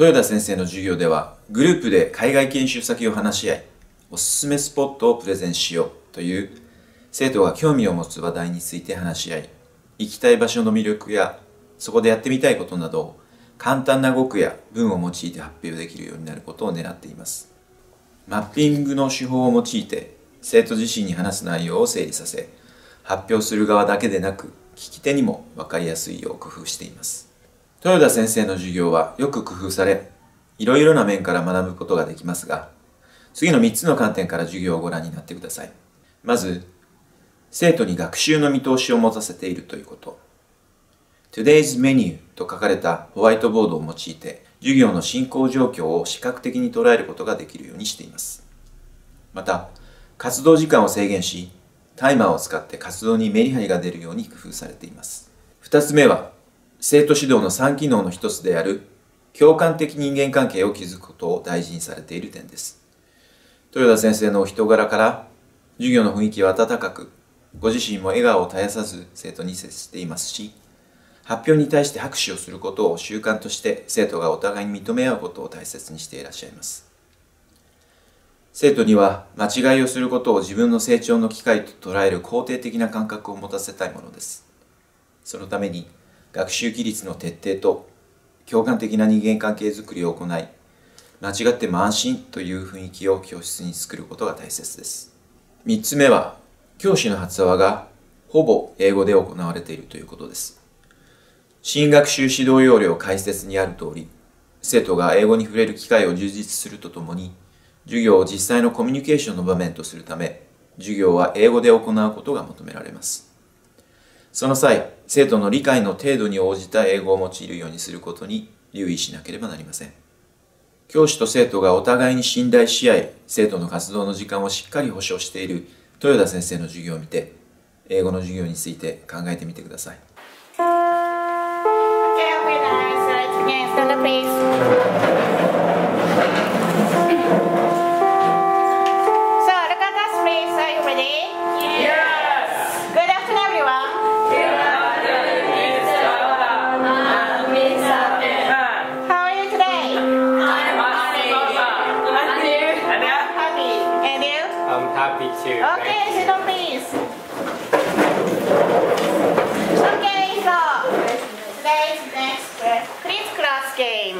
豊田先生の授業ではグループで海外研修先を話し合いおすすめスポットをプレゼンしようという生徒が興味を持つ話題について話し合い行きたい場所の魅力やそこでやってみたいことなどを簡単な語句や文を用いて発表できるようになることを狙っています。マッピングの手法を用いて生徒自身に話す内容を整理させ発表する側だけでなく聞き手にも分かりやすいよう工夫しています。豊田先生の授業はよく工夫され、いろいろな面から学ぶことができますが、次の3つの観点から授業をご覧になってください。まず、生徒に学習の見通しを持たせているということ。Today's Menu と書かれたホワイトボードを用いて、授業の進行状況を視覚的に捉えることができるようにしています。また、活動時間を制限し、タイマーを使って活動にメリハリが出るように工夫されています。二つ目は、生徒指導の3機能の一つである共感的人間関係を築くことを大事にされている点です。豊田先生のお人柄から授業の雰囲気は温かく、ご自身も笑顔を絶やさず生徒に接していますし、発表に対して拍手をすることを習慣として生徒がお互いに認め合うことを大切にしていらっしゃいます。生徒には間違いをすることを自分の成長の機会と捉える肯定的な感覚を持たせたいものです。そのために学習規律の徹底と共感的な人間関係づくりを行い間違っても安心という雰囲気を教室に作ることが大切です。3つ目は教師の発話がほぼ英語で行われているということです。新学習指導要領解説にある通り生徒が英語に触れる機会を充実するとともに授業を実際のコミュニケーションの場面とするため授業は英語で行うことが求められます。その際、生徒の理解の程度に応じた英語を用いるようにすることに留意しなければなりません。教師と生徒がお互いに信頼し合い、生徒の活動の時間をしっかり保障している豊田先生の授業を見て、英語の授業について考えてみてください。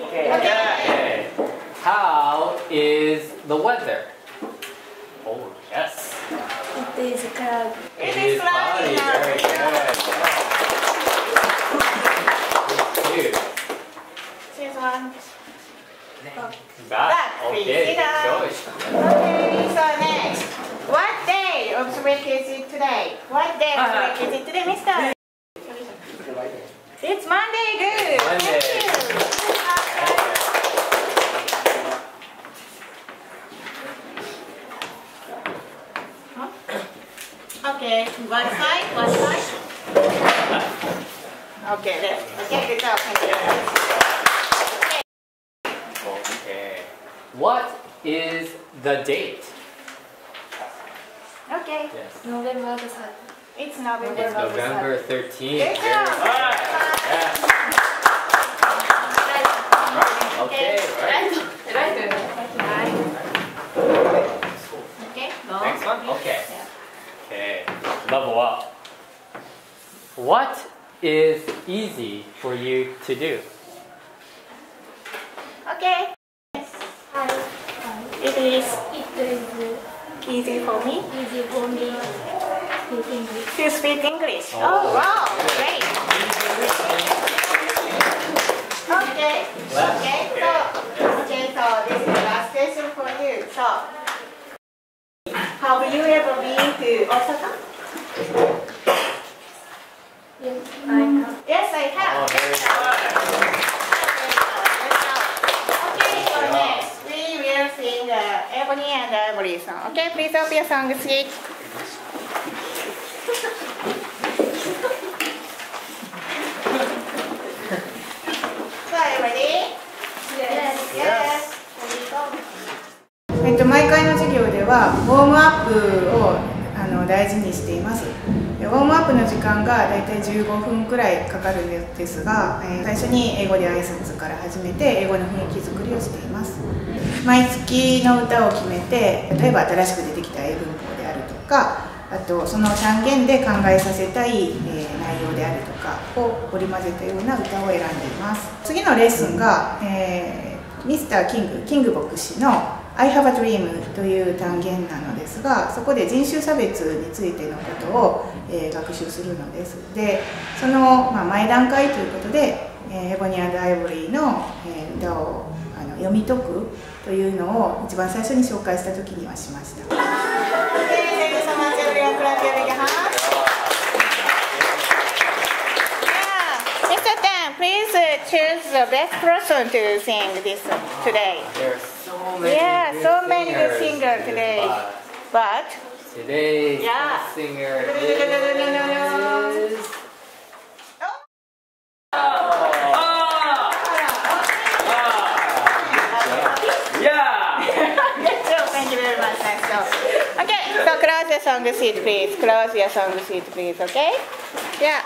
Okay. okay. How is the weather? Oh, yes. It is cloudy. It, it is cloudy. Very good. Two. Choose one. That. Okay, good choice. Okay, so next. What day of the week is it today? What day of uh-huh. the week is it today, mister? It's Monday, good. Monday. Okay, one side, one side. Okay, left. Okay, good job. Thank you. Okay. What is the date? Okay, Yes. November the third. It's November. It's November 13th. Good Very job. good. Yes. Okay, right. Okay, go. Next one? Okay. Okay. Level up. What is easy for you to do? Okay. Yes. It is It is easy for me easy for me to speak English. Oh. Oh, wow, great. Okay. Yes, I have. Okay, so next we will sing the Ebony and uh, Ivory song. Okay, please open your song sheet. がだいたい15分くらいかかるんですが、え最初に英語で挨拶から始めて英語の雰囲気作りをしています。毎月の歌を決めて例えば新しく出てきた英文法であるとかあとその単元で考えさせたい、え内容であるとかを織り交ぜたような歌を選んでいます。次のレッスンが、えーミスターキングキング牧師の「I have a dream」という単元なのですがそこで人種差別についてのことを、えー学習するのですでその、まあ、前段階ということで、えーエボニア・ダ・アイボリーの、えー歌をあの読み解くというのを一番最初に紹介した時にはしました。Yeah, Mr. Tan, please uh, choose the best person to sing this today. There are so many Yeah, so many good singers singers today. But Today's Yeah. singer is... Yeah! Good job, thank you very much. Nice job. Okay, so close your song sheet, please. Close your song sheet, please. Okay? Yeah.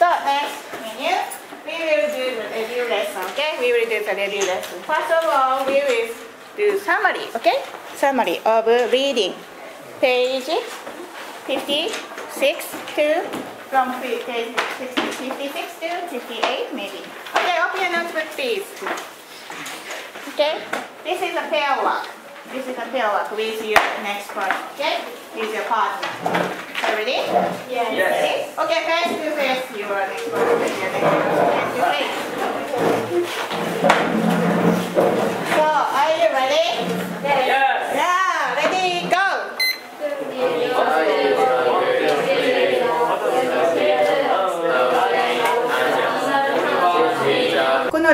So next menu, we will do the review lesson. Okay? We will do the review lesson. First of all, we will do summary. Okay? Summary of reading. Page 56 to from page 56 to 58 maybe. Okay, open your notebook, please. Okay? This is a pair work. This is a pair work with your next person. Okay? With your partner. So ready? Yes. Ready? Okay, face to face your next person. Your next person. Face to face. So, are you ready? Yes! Yeah,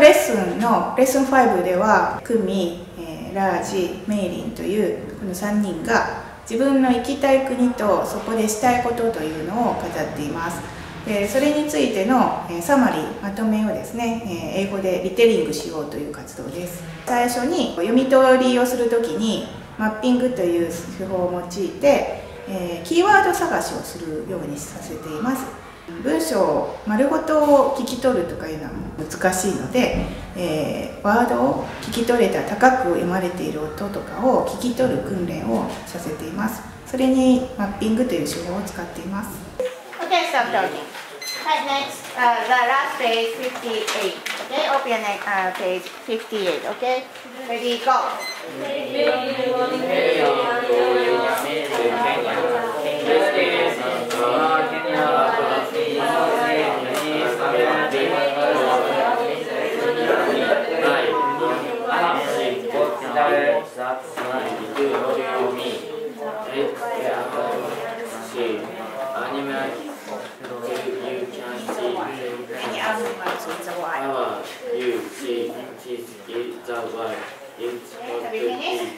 レッスンのレッスン5ではクミ、えーラージ、メイリンというこの3人が自分の行きたい国とそこでしたいことというのを語っています。でそれについての、サマリーまとめをですね、え英語でリテリングしようという活動です。最初に読み取りをするときにマッピングという手法を用いて、えキーワード探しをするようにさせています。文章を丸ごとを聞き取るとかいうのは難しいので、えーワードを聞き取れた高く読まれている音とかを聞き取る訓練をさせています。それにマッピングという手法を使っています。Okay, stop talking. はい、next、uh, the last page 58 Okay, open uh, page 58 Okay, ready, go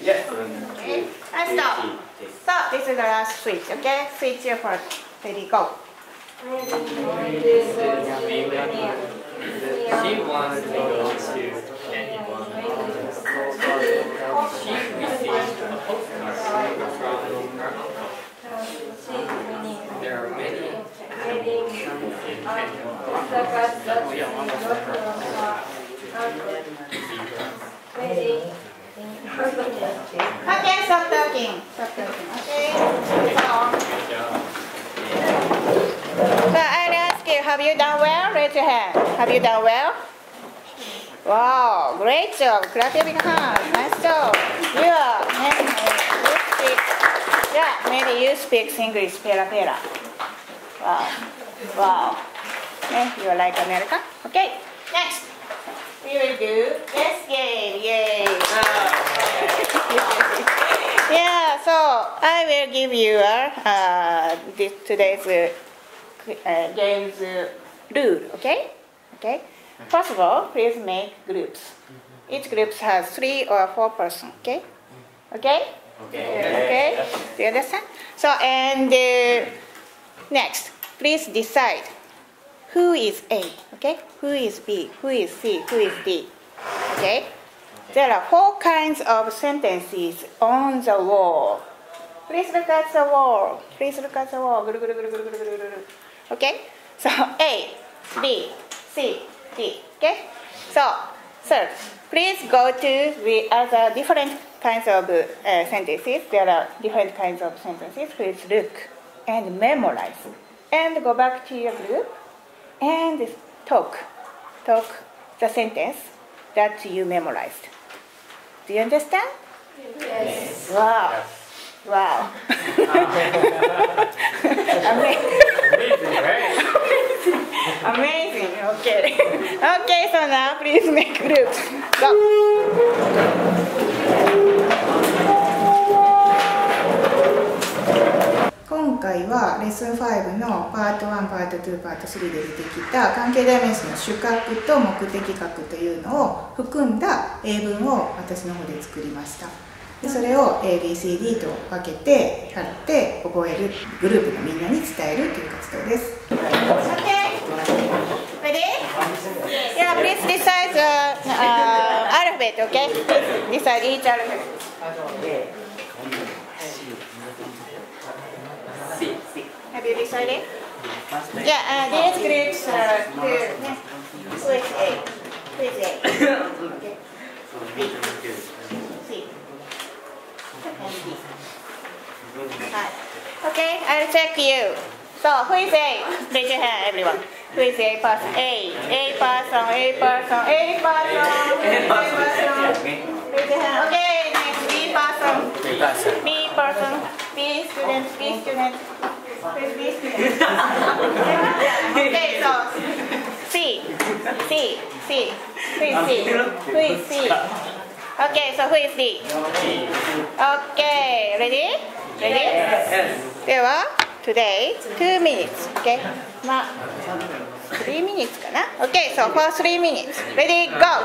Yes. Okay. Let's stop So, this is the last switch, okay? Switch your part. Ready, go She wants to go to anyone. She received a postcard from her uncle. There are many animals in Kenya. We are one of her. Okay, stop talking. Stop talking. Okay. So, I'll ask you, have you done well? Raise your hand. Have you done well? Wow, great job. Clap your big hands. Nice job. You are, maybe you speak, yeah, maybe you speak English pera pera. Wow. Wow. Okay, you like America? Okay, next. We will do this game. Yay. yeah, so I will give you uh, uh, this, today's uh, uh, game's uh, rule, okay? Okay. First of all, please make groups. Each group has three or four person, okay? Okay? Okay? Do you understand? So, and uh, next, please decide who is A, okay? Who is B, who is C, who is D, okay? There are four kinds of sentences on the wall. Please look at the wall. Please look at the wall. Okay? So A, B, C, D. Okay? So, third, please go to the other different kinds of uh, sentences. There are different kinds of sentences. Please look and memorize. And go back to your group and talk. Talk the sentence that you memorized. Do you understand? Yes. Wow. Wow. Amazing. Amazing. Okay. Okay, so now please make groups. Go. 回はレッスン5のパート1、パート2、パート3で出てきた関係代名詞の主格と目的格というのを含んだ英文を私の方で作りましたでそれを ABCD と分けて貼って覚えるグループのみんなに伝えるという活動です OK Ready? Yeah, please decide the uh, alphabet, okay? Please decide each alphabet. Have you? Yeah, uh, these groups are here. yeah. Who is A? Who is A? Okay. B. C. And D. Hi. Okay, I'll check you. So, who is A? Raise your hand, everyone. Who is A person? A. A person, A person, A person. A person. Raise your hand. Okay, next B person. B person. B student. B student? Okay, so C. C. C. Who is C? Who is C? Okay, so who is D? Okay, ready? Ready? Yes. では、today, two minutes. Okay? まあ、three minutes かな Okay, so for three minutes. Ready, go!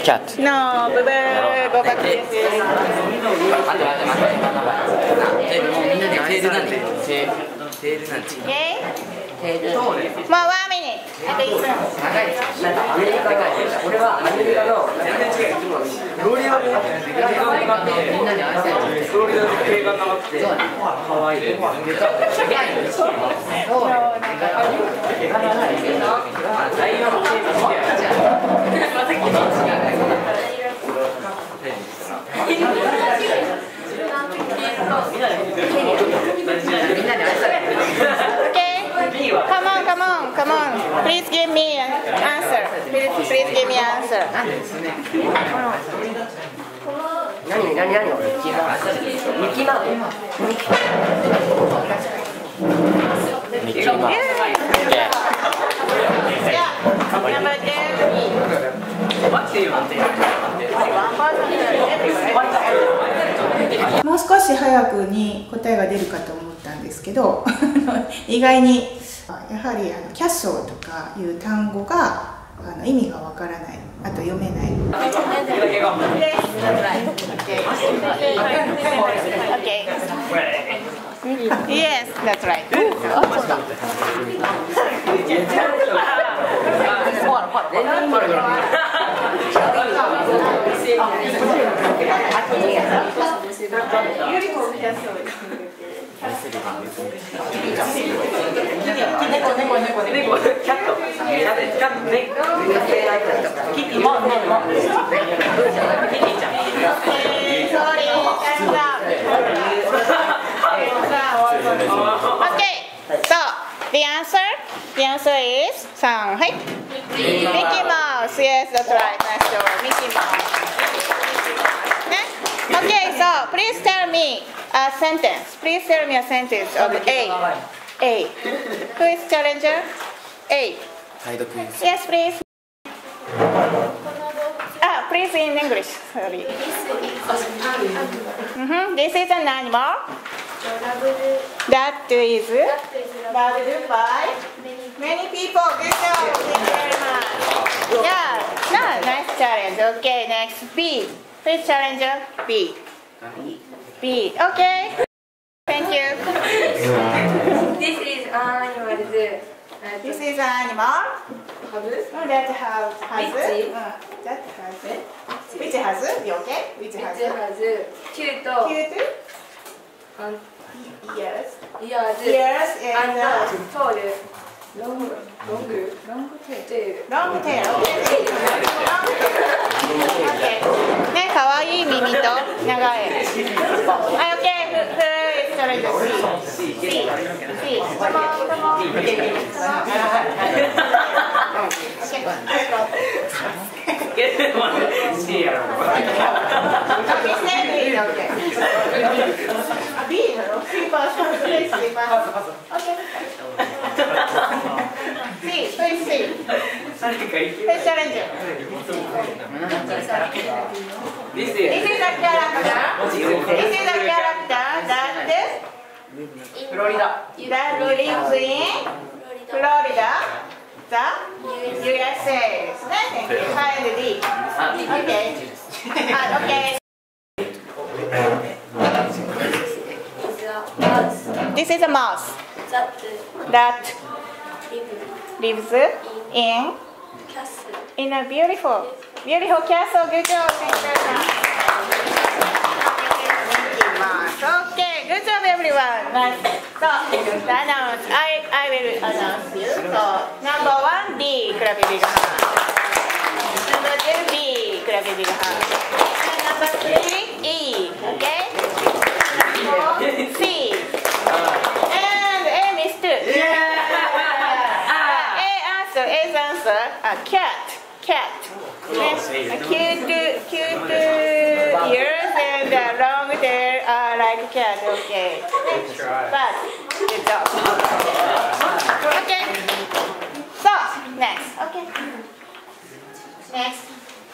ー beautiful. キャット No, boo boo, go back to テールなんで。テールなんて。Okay? テール。More one minute. At least. 長いです。なんかアメリカの、俺はアメリカの全然違う。フロリダで、みんなに愛されてる。フロリダで映画があって、ハワイで。そうみんなに愛されてる。Okay? Come on, come on, come on. Please give me an answer. Please, please give me an answer. 何何何ミッキーマウスミッキーマウスミッキーマウミッキーマウス Yeah. Yeah. Number two. 待ってよ待ってよ One person. もう少し早くに答えが出るかと思ったんですけど 意外にやはりあのキャッショーとかいう単語があの意味がわからない。あと読めない. Yes, that's right. 猫 The answer? The answer is so Yes, that's right. Nice job. Mickey Mouse. So please tell me a sentence. Please tell me a sentence of A. A. Who is challenger? A. Yes, please. Ah, please in English. Sorry. Mm -hmm. This is an animal. That is loved by many people. Good job. Thank you very much. Yeah. No, nice challenge. Okay, next B. Please challenger B. B. Okay. Thank you. This is animal. This is an animal. Oh, that has has. Which? Uh, that has. Which has? You okay? Which has? Cute. Cute. Cute. And Yes. ears. Ears and And uh, tall. ね、かわいい耳と長い。はい、OK! Okay. Okay. C, please C. Please challenger. This This is a character. This is a character that フロリダ that lives in Florida, the USA ですね。Thank you. はい and D. あ Okay. あ OK. This is a mouse That lives in in a beautiful, beautiful castle. Good job. Thank you. Okay, good job everyone. So, the announce, I, I will announce you. So, number one, D, big. Number two, B, big. Number three, E, okay? Four, C. And A missed. Ah, A answer, A's uh, cat, cat. Yes, cute, cute ears and uh, long tail are like cat. Okay. But good job. Okay. So next. Okay. Next.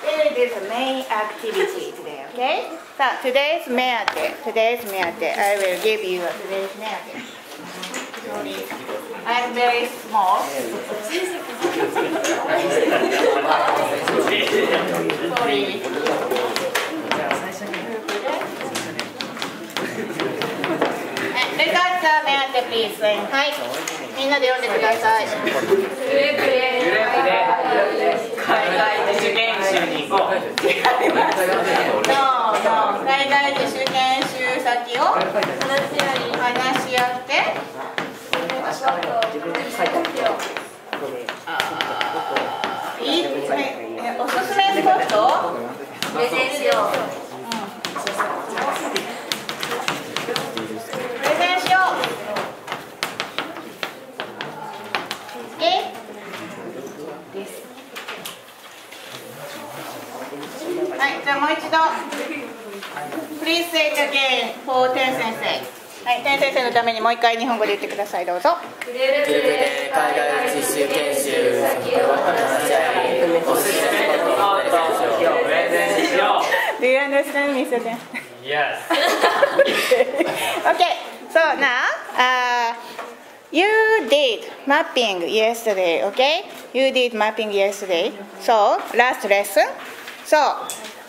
We will the main activity today. Okay. So today's meyate. Today's meyate. I will give you a today's meyate. Sorry. I'm very small. Sorry. レカッター目当てプリーズはいみんなで読んでください。グループで海外自主研修に行こう No, no 海外自主研修先を話し合い。話し合っていいえおすすめスポットプレゼンしよう。プレゼンしようはい、じゃあもう一度 Please say it again for 天先生はい、先生のためにもう一回日本語で言ってくださいどうぞ海外実習研修。をプレゼンしよ Do you understand Mr. Ten? Yes. okay, so now uh, you did mapping yesterday, okay? You did mapping yesterday. So last lesson. So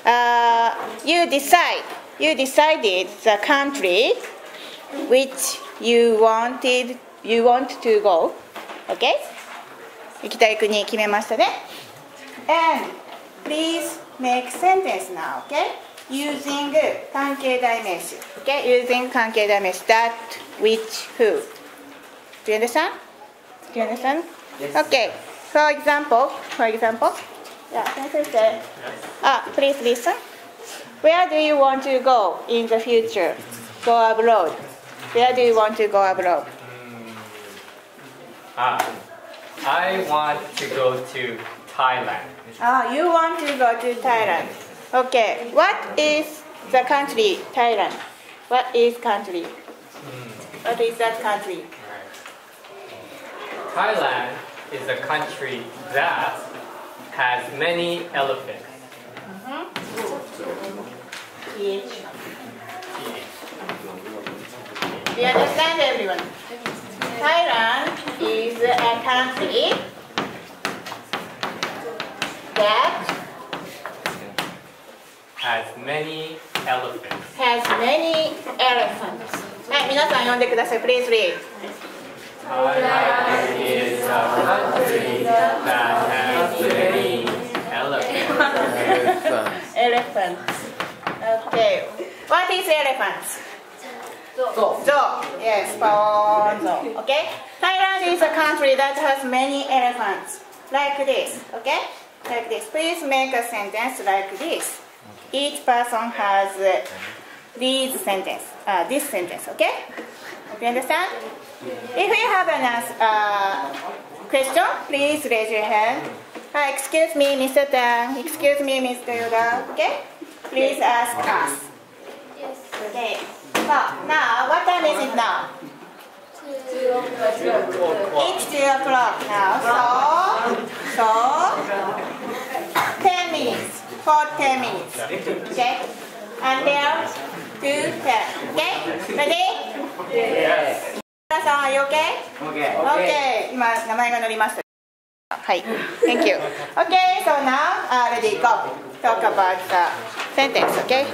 uh, you decide. You decided the country which you wanted. You want to go, okay? 行きたい国決めましたね。And please make sentence now, okay? Using 関係代名詞。Okay? Using 関係代名詞。That, which, who. Do you understand? Do you understand? Okay. For example, for example, yeah, sensei said, ah, please listen. Where do you want to go in the future? Go abroad. Where do you want to go abroad? Ah, I want to go to Thailand. Ah, you want to go to Thailand. Okay. What is the country Thailand? What is country? What is that country? Thailand is a country that has many elephants. PH. Do you understand everyone? Thailand is a country that Has many elephants. has many elephants. はい、皆さん読んでください。Please read. Thailand is a country that has many elephants. Elephants. Okay. What is elephants? So, Zoo. Yes, for zoo. Okay. Thailand is a country that has many elephants. Like this. Okay. Like this. Please make a sentence like this. Each person has uh, these sentence. Uh, this sentence. Okay. Do you understand? If you have an ans- uh, question, please raise your hand. Uh, excuse me, Mr. Tang. Excuse me, Mr. Yoda. Okay. Please ask us. Yes. Okay. So now, what time is it now? It's two o'clock now. So, so ten minutes. For ten minutes. Okay. Until two ten. Okay. Ready? Yes. 皆さん、are you okay? okay. Okay. 今名前が載りました。はい。Thank you. Okay. So now, uh, ready go. Talk about the sentence. Okay.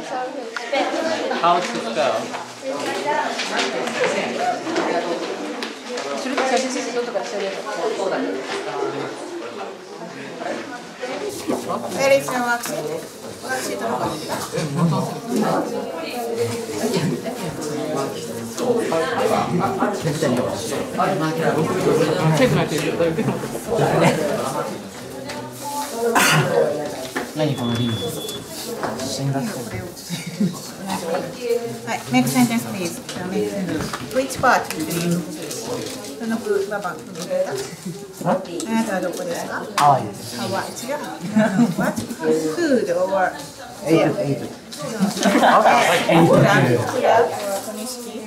How リーク。何このリングはい、make sentence please. Which part? そのく、ババ、あなたはどこですかハワイです。ハワイ、違う。What? Food or?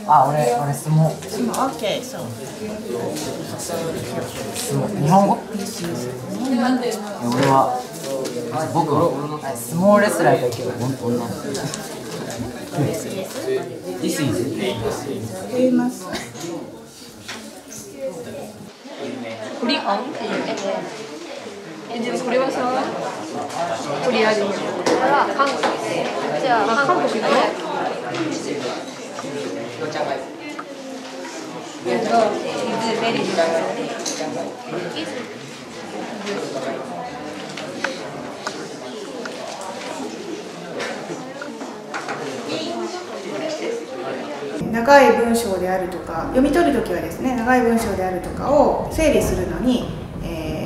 あ、俺、俺、相撲。相撲、OK、そう。日本語俺は。僕は相撲レスラーだけど女の子 This is 言います。コリアンっていうねえでもこれはさコリア人これは韓国。じゃあ韓国。のえっと is very is 長い文章であるとか読み取るときはですね長い文章であるとかを整理するのに、えー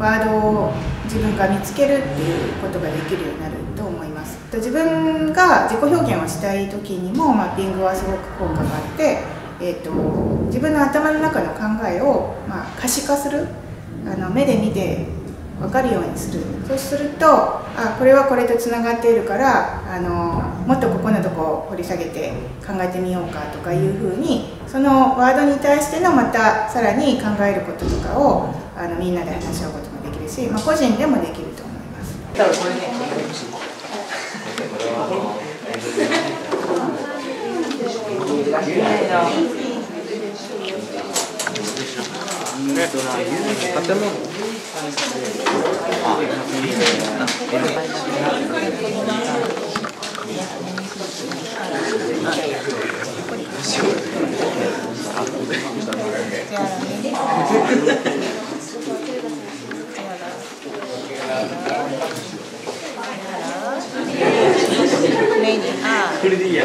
ワードを自分が見つけるっていうことができるようになると思います。自分が自己表現をしたい時にもマッピングはすごく効果があって、えー、と自分の頭の中の考えを、まあ、可視化するあの目で見て分かるようにする。そうするとあこれはこれとつながっているからあのもっとここのとこを掘り下げて考えてみようかとかいうふうにそのワードに対してのまたさらに考えることとかをあのみんなで話し合うこともできるし、まあ、個人でもできると思います。多分これね。メニあこれでいいや。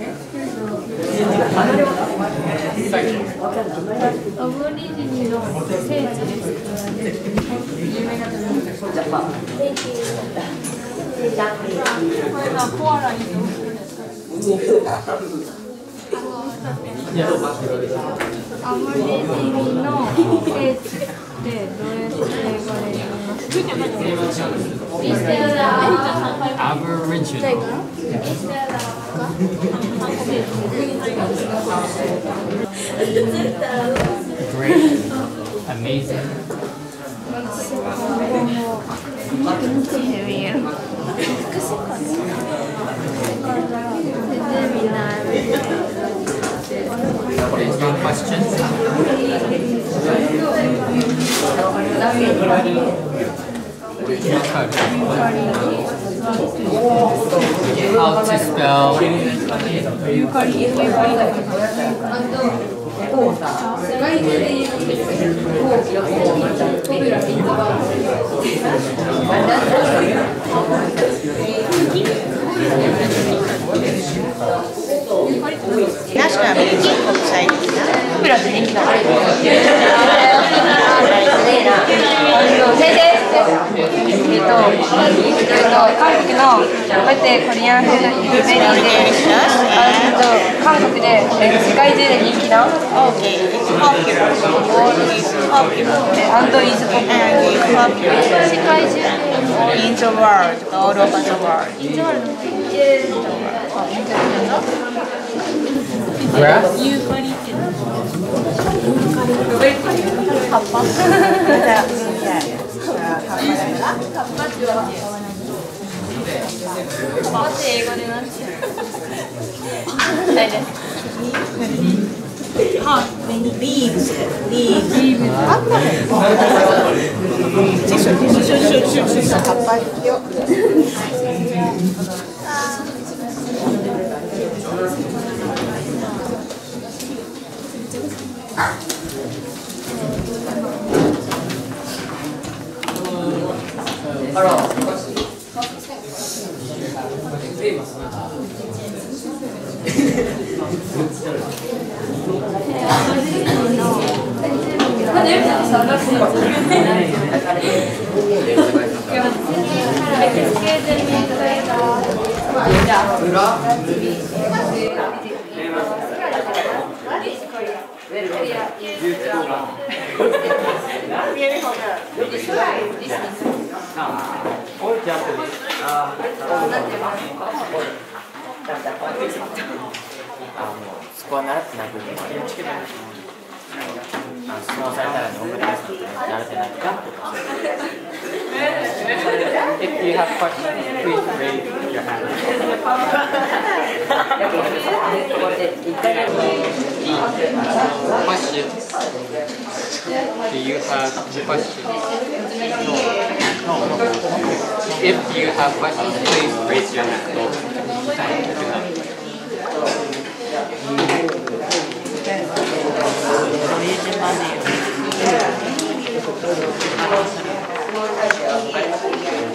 アブリジニの聖地です。ジャパン。アどうる。アリジニの聖地ってどうやって。アリジニ。Great. Amazing. There's no questions? How to spell Nationally, it's outside. Okay, it's popular. It's popular. And it's popular. 世界中 In the world, all over the world. In the world. グラスー裏そこは習って。ない部分もありますけど、あの質問されたら日本語で話すのって習ってないかとかんじゃないの Questions? Do you have questions? If you have questions, please raise your hand.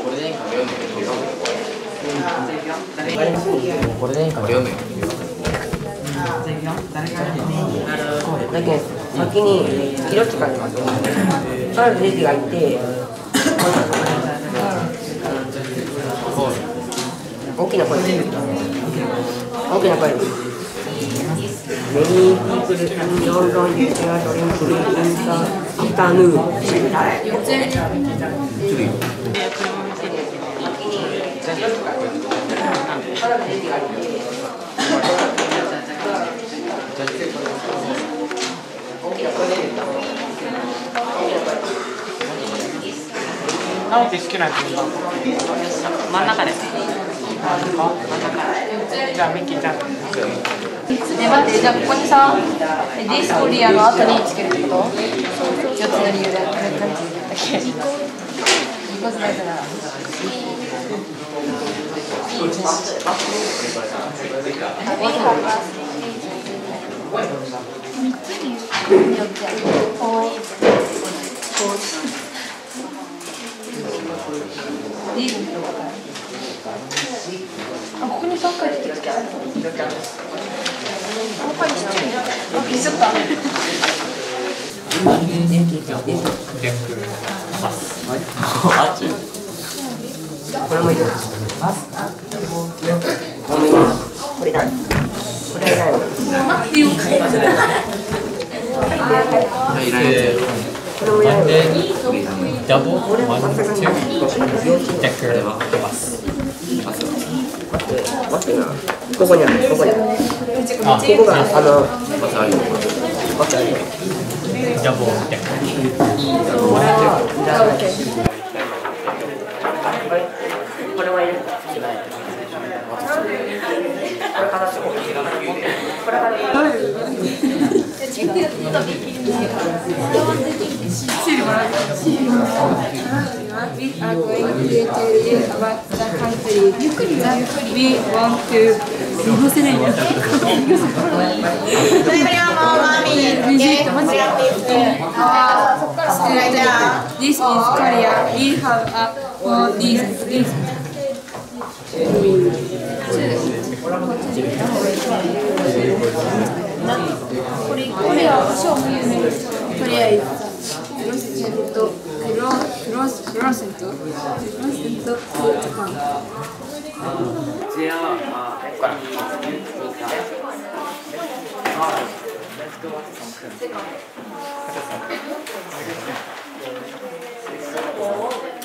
これで今読んでるこれでいいかなだけ先に色使いますまずレジがいて大きな声で大きな声でメニーピープルンンユアドリンクインターヌー。て直樹好きな順番真ん中です。じゃあミッキーちゃんね待ってじゃあここにさえ This Korea の後につけるってこと4つの理由で何て言ったっけ Because that's a あここに3回出てきた。ちゃった。これもいる。これだこれだこれもいらないダボワン、ツー、デックルバス。待って待ってなここにあるここにあるあ、ここがあのバスあるよダボデックル。これはいるこれからこれからじゃあ This is Korea. We have a well, this this これこれは賞も有名ですとりあえず。クロセントクロクロスクロセントクロセントジャパン横に見たら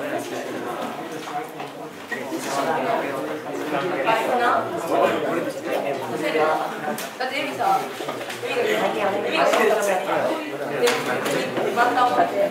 立体的に見えるやつなんか名前名前って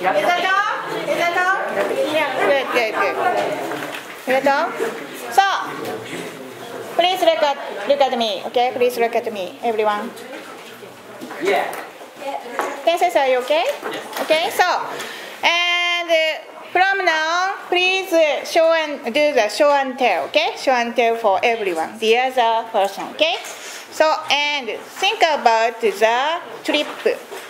Is that all? Is that all? Yeah, good, good, good. Is that all? So, please look at, look at me, okay? Please look at me, everyone. Yeah. Princess, are you okay? Okay, so, and uh, from now, please uh, show and do the show and tell, okay? Show and tell for everyone, the other person, okay? So, and think about the trip,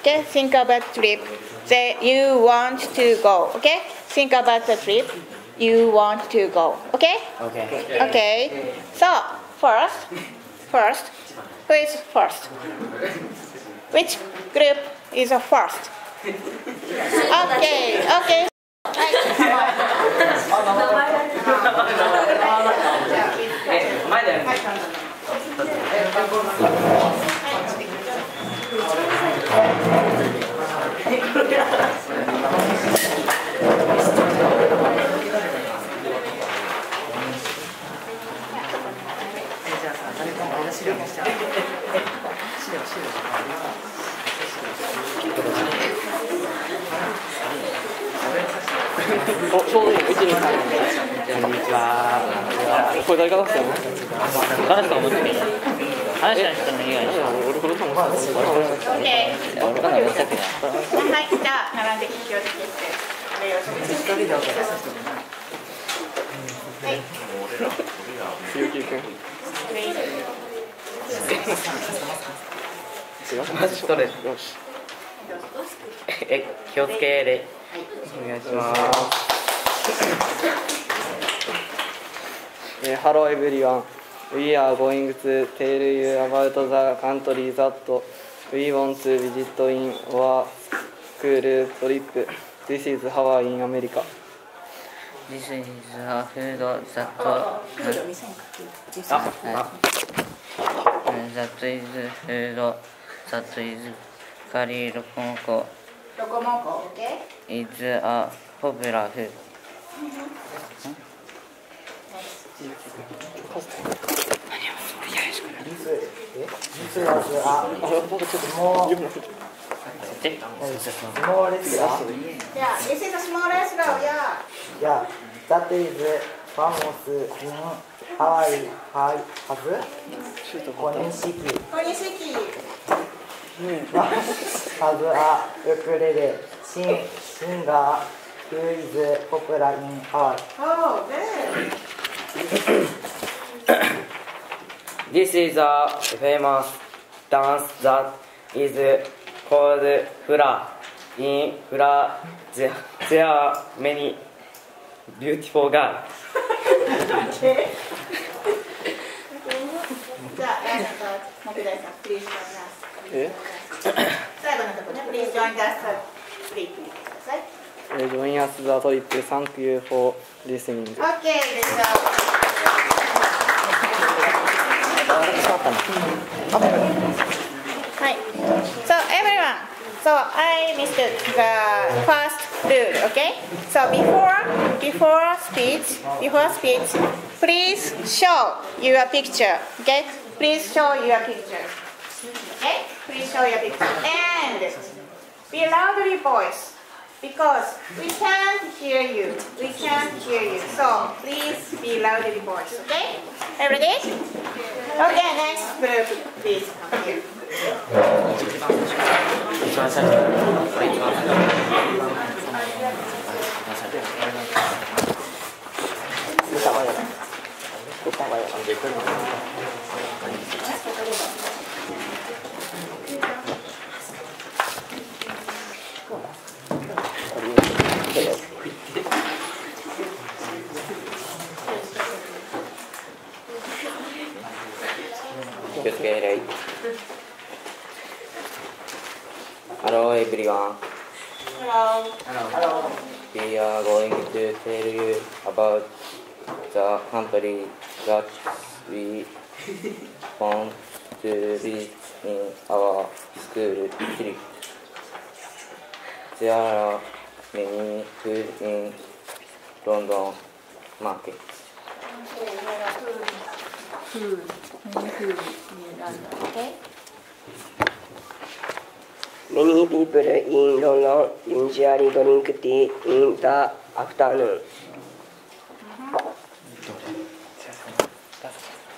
okay? Think about trip that you want to go, okay? Think about the trip you want to go, okay? Okay. Okay. So, first, first, who is first? Which group is the first? Okay, okay. Thank you. え前だ。よねこれ誰からですか誰ですか思って話した人。の以外に俺この友達 OK 俺から思ったけどはいじゃあ並んで気をつけてお礼をしますはいゆうきくん違うマジどれよしえ気をつけでお願いしますえー Hello everyone. We are going to tell you about the country that we want to visit in our school trip. This is Hawaii in America. This is a food that that is food that is very local ロコモコ OK is a popular food じゃあ This is a small restaurant yeah Yeah, that is famous in Hawaii has 小錦こにしき has a ukulele sing, singer who is popular in Hawaii. Oh good This is a famous dance that is called hula. In hula, there, there are many beautiful girls. じゃあライナと木大さん Please join us え最後のとこね Please join us フリープリーください Join us the trip. Thank you for listening. OK でしたはい So everyone So I missed the first rule okay So before before speech before speech please show your picture okay Please show your picture Show your picture and be loudly voice because we can't hear you. We can't hear you. So please be loudly voice, okay? Everybody? Okay, next group, please come here. 一番最初これ一番最初気をつけれい Hello everyone. Hello. We are going to tell you about the country that we want to visit in our school trip. There are many food in London market. Okay? Many people in London usually drink tea in the afternoon.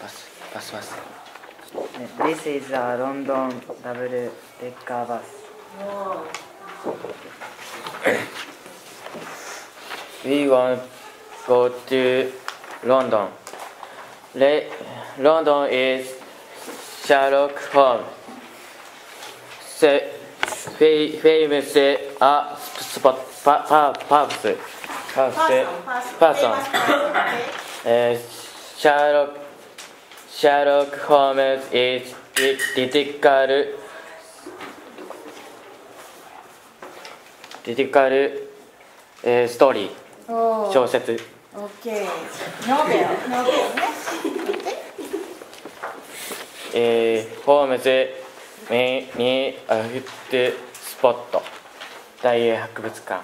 バスバスバス This is a London double decker bus. We want go to London. Le- London is シャーロック・ホームセフ,ェイフェイムス・ア・スパ,スパ,パ,パープスパーソン,パーソン、えー、シャーロック・シャーロック・ホームズ・イズ・ディティカルディティカル、えー、ストーリー,ー小説。OK ノベルノベルねえー、ホームズ見,見あふってスポット。大英博物館。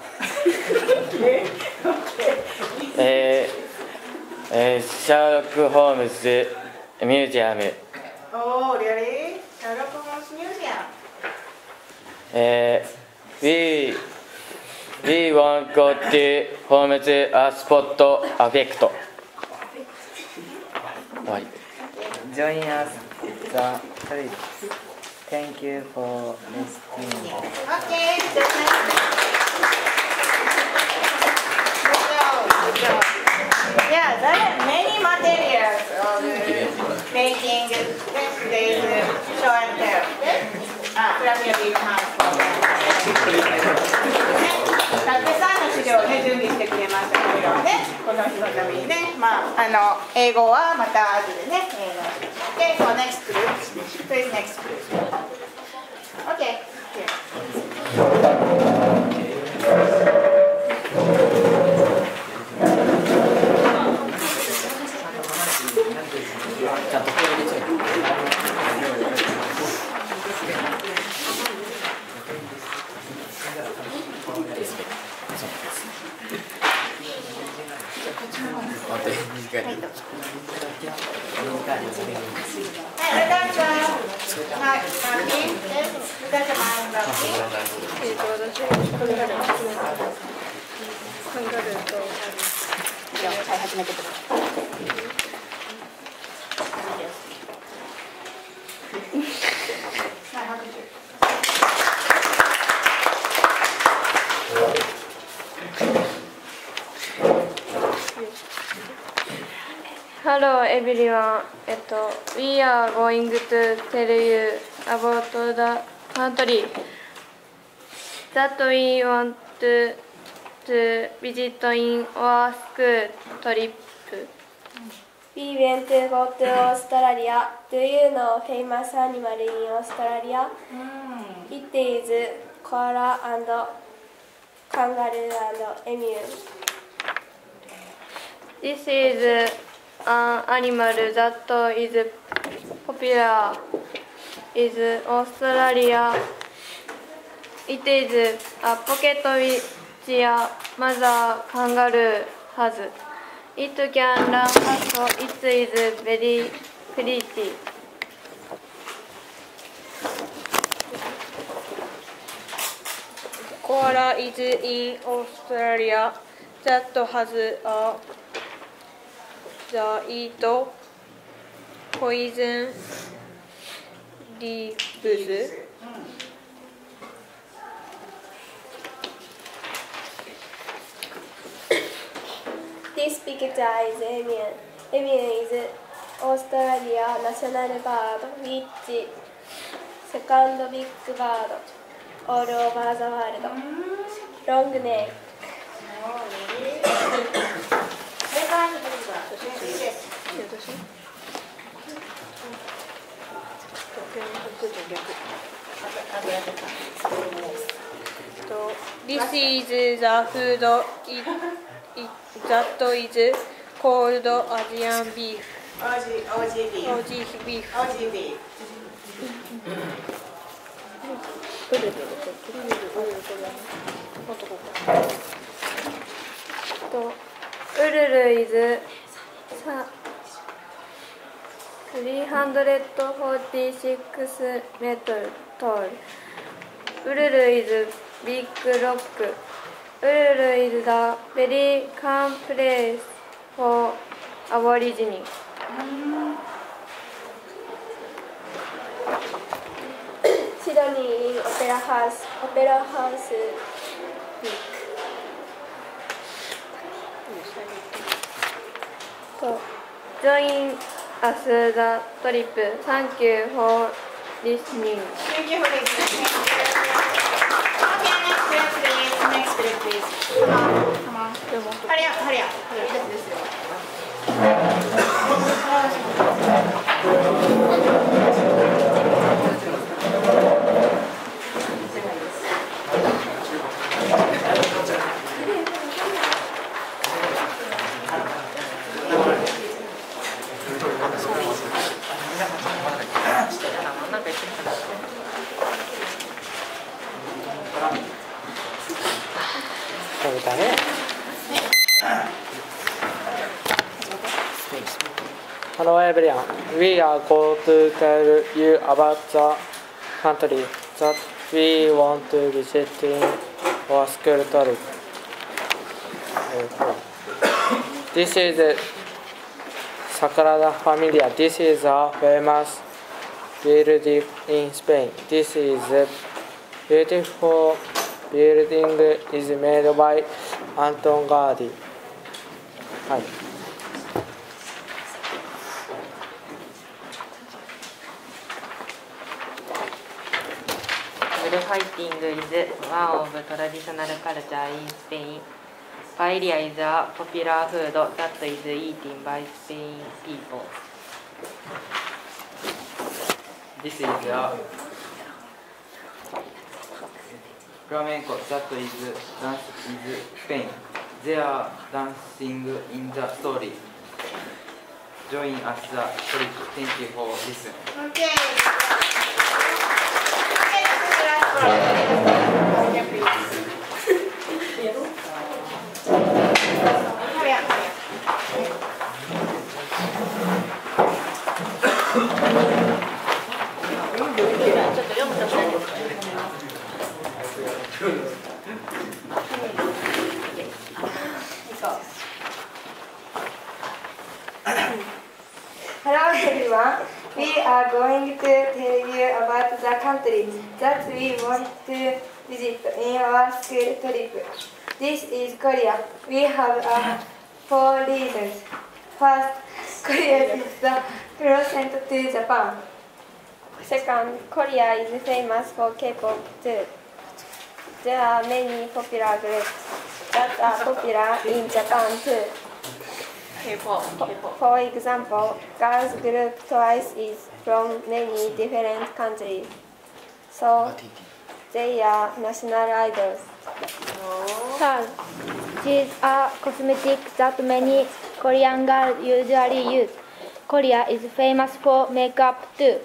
えーえー、シャーロック・ホームズミュージアム。えー、We We won't go to Homes a spot affect 終わり。Join us. The. Thank you for listening. Okay, Good job. Yeah, there are many materials of making today's show and tell. Ah, clap your big that. たくさんの資料をね、準備してくれましたけどね、この日のためにね、まあ、あの、英語はまた後でね、英語をして。Okay, so next group. Please next group. Okay. Here. ちゃんと声入れちゃう。待って短いはい、ルカちゃん。はい、ラッキー。ルカちゃん、ラッキー。えっと私カンガルーカンガルーとじゃあ、はい、始めてください。ハローエブリワンえっと We are going to tell you about the country that we want to, to visit in our school trip We went to go to Australia. Do you know famous animal in Australia? It is koala and kangaroo and emu. This is an animal that is popular in Australia. It is a pocket which a mother kangaroo has. It can run fast. It is very pretty. Koala is in Australia that has a the eat poison leaves. que traz Eminence, オーストラリアナショナルバード、ウィッチ、セカンドビッグバード、オールオーバーザワールド、ロングネイ。This is the food it that is called Asian beef. オージー、オージービーフ。OG beef. オージービーフ。とウルルイズさ346メートルトールウルルイズビッグロックウルルイズ the very calm place for aborigine Sydney in Opera House. Opera House Week. と Join us the trip Thank you for listening Thank you for listening. Next group, please. Come on, come on. Hurry up, hurry up. Hurry up. This is it. To tell you about the country that we want to visit in or school trip. This is Sagrada Familia. This is a famous building in Spain. This is a beautiful building is made by Anton Gaudi. はい。Bullfighting is one of traditional culture in Spain. Paella is a popular food that is eaten by Spain people. This is a flamenco that is dance is Spain. They are dancing in the story. Join us the trip. Thank you for listening. Hello Thank you. That we want to visit in our school trip. This is Korea. We have uh, four reasons. First, Korea is the closest to Japan. Second, Korea is famous for K-pop too. There are many popular groups that are popular in Japan too. K-pop. For example, girls group Twice is from many different countries. So they are national idols. Third, these are cosmetics that many Korean girls usually use. Korea is famous for makeup too.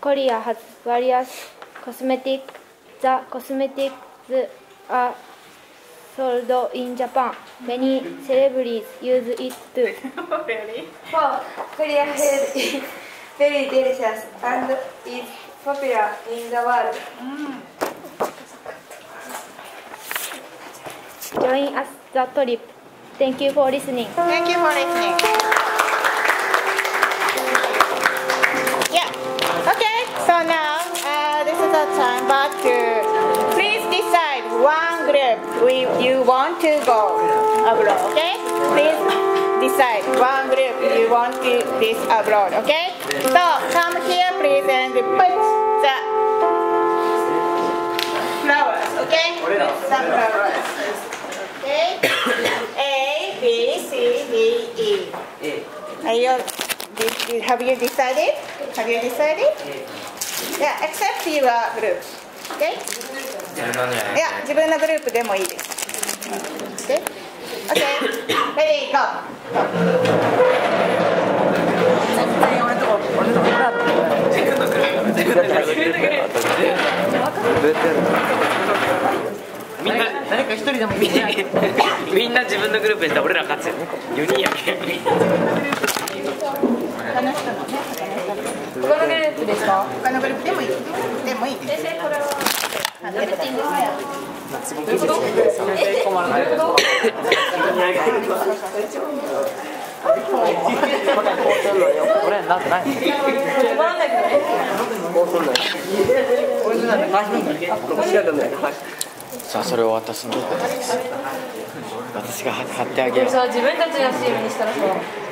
Korea has various cosmetics. The cosmetics are sold in Japan. Many celebrities use it too. really? Korean food is very delicious and is popular in the world. Join us the trip. Thank you for listening. Thank you for listening. Yeah. Okay. So now uh, this is the time back to please decide one group we, you want to go abroad. Okay. Please decide one group you want to this abroad. Okay. So come here please and put the flowers. Okay. Put some flowers. Okay. A, B, C, D, E. Are you, did, did- have you decided? Have you decided? Yeah, except your group. Okay? いや、自分のグループでもいいです。Okay? Okay. Ready, go. みんな誰か一人でもみんなみんな自分のグループやったら俺ら勝つよ4人やけん他の人のね、他のグループですか？他のグループでもいい。でもいいです。さあそれを私に私が貼ってあげよう自分たちが CM にしたらさベスト3人先にいる子じゃな私たちが一番分かんないもう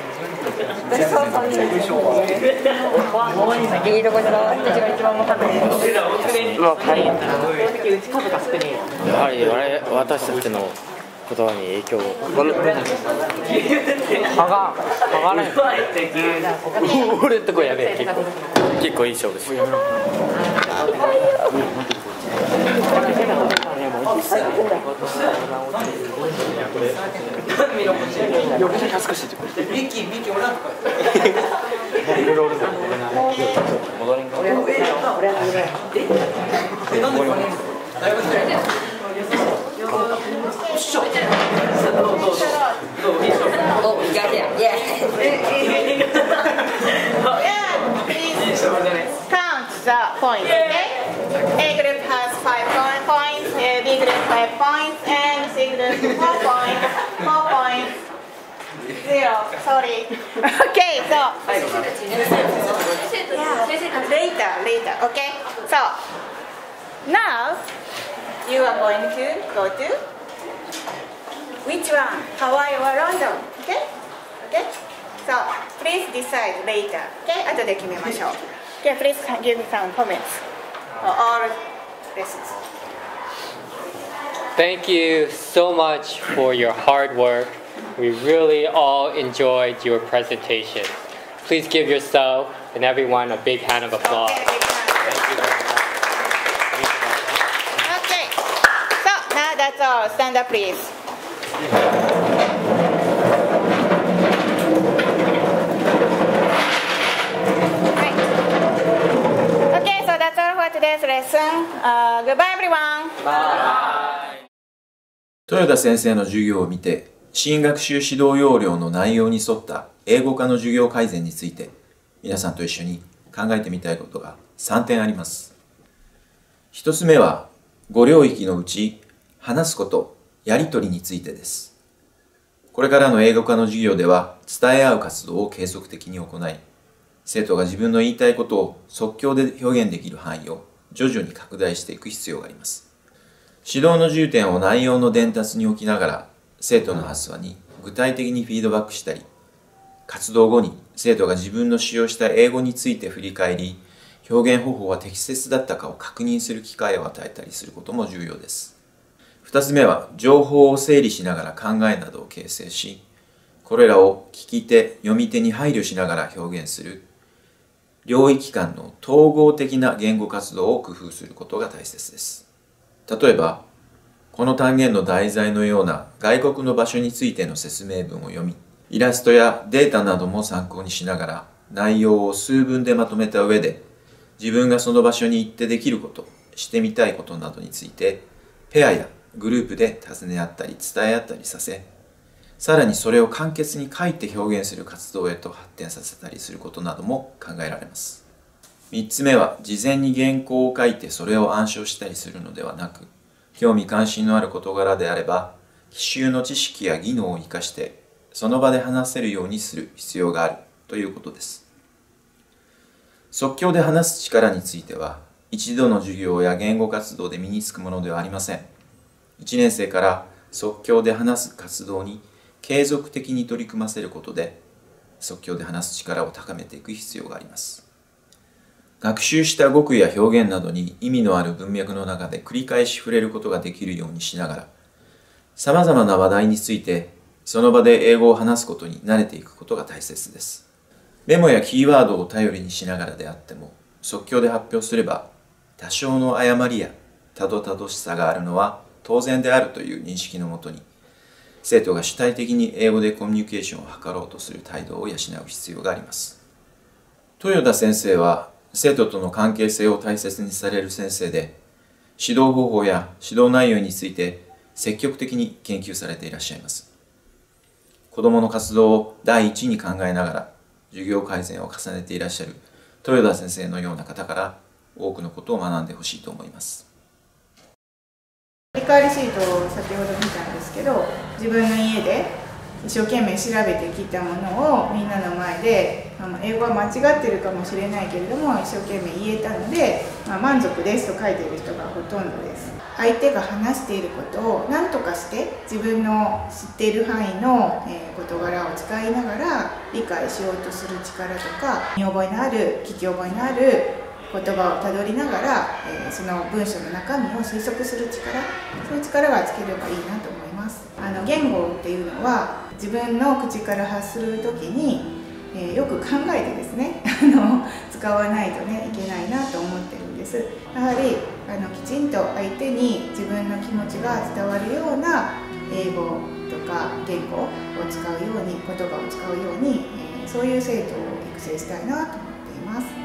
やはり我私たちの言葉に影響を歯が歯がない俺とこやべえ結構結構い？い勝負です戻いんか。5 points and Sigrid 4 points, 4 points, 0, sorry. okay, so. Yeah, later, later, okay? So, now you are going to go to which one? Hawaii or London, okay? Okay? So, please decide later, okay? 後で決めましょう。Okay, please give me some comments for all lessons. Thank you so much for your hard work. We really all enjoyed your presentation. Please give yourself and everyone a big hand of applause. Okay. So now that's all. Stand up, please. Right. Okay, so that's all for today's lesson. Uh, goodbye, everyone. 豊田先生の授業を見て新学習指導要領の内容に沿った英語科の授業改善について皆さんと一緒に考えてみたいことが3点あります。1つ目は5領域のうち話すことやりとりについてです。これからの英語科の授業では伝え合う活動を継続的に行い生徒が自分の言いたいことを即興で表現できる範囲を徐々に拡大していく必要があります。指導の重点を内容の伝達に置きながら生徒の発話に具体的にフィードバックしたり活動後に生徒が自分の使用した英語について振り返り表現方法は適切だったかを確認する機会を与えたりすることも重要です。2つ目は情報を整理しながら考えなどを形成しこれらを聞き手読み手に配慮しながら表現する領域間の統合的な言語活動を工夫することが大切です。例えばこの単元の題材のような外国の場所についての説明文を読みイラストやデータなども参考にしながら内容を数分でまとめた上で自分がその場所に行ってできることしてみたいことなどについてペアやグループで尋ね合ったり伝え合ったりさせさらにそれを簡潔に書いて表現する活動へと発展させたりすることなども考えられます。3つ目は事前に原稿を書いてそれを暗唱したりするのではなく興味関心のある事柄であれば奇襲の知識や技能を生かしてその場で話せるようにする必要があるということです。即興で話す力については一度の授業や言語活動で身につくものではありません。1年生から即興で話す活動に継続的に取り組ませることで即興で話す力を高めていく必要があります。学習した語句や表現などに意味のある文脈の中で繰り返し触れることができるようにしながら様々な話題についてその場で英語を話すことに慣れていくことが大切です。メモやキーワードを頼りにしながらであっても即興で発表すれば多少の誤りやたどたどしさがあるのは当然であるという認識のもとに生徒が主体的に英語でコミュニケーションを図ろうとする態度を養う必要があります。豊田先生は生徒との関係性を大切にされる先生で指導方法や指導内容について積極的に研究されていらっしゃいます。子どもの活動を第一に考えながら授業改善を重ねていらっしゃる豊田先生のような方から多くのことを学んでほしいと思います。振り返りシートを先ほど見たんですけど自分の家で一生懸命調べてきたものをみんなの前であの英語は間違ってるかもしれないけれども一生懸命言えたので、まあ、満足ですと書いてる人がほとんどです。相手が話していることを何とかして自分の知っている範囲の、えー、事柄を使いながら理解しようとする力とか見覚えのある聞き覚えのある言葉をたどりながら、えー、その文章の中身を推測する力。そういう力がつければいいなと思います。あの言語っていうのは自分の口から発する時に、えー、よく考えてですね あの使わないとねいけないなと思ってるんですやはりあのきちんと相手に自分の気持ちが伝わるような英語とか言語を使うように言葉を使うように、えー、そういう生徒を育成したいなと思っています。